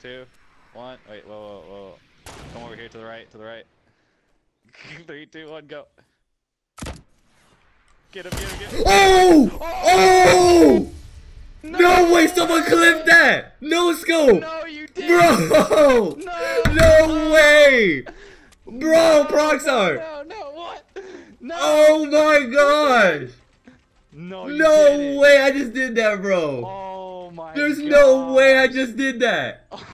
two, one. Wait, whoa, whoa, whoa. Come over here to the right, to the right. Three, two, one, go. Get him, get him, get him. Oh! Oh! No way! Someone clipped that! No scope! No, you did. Bro! No. No way! Bro, Proxar! No, no, what? No. Oh my gosh! No, you No way I just did that, bro! Oh my. There's no way I just did that!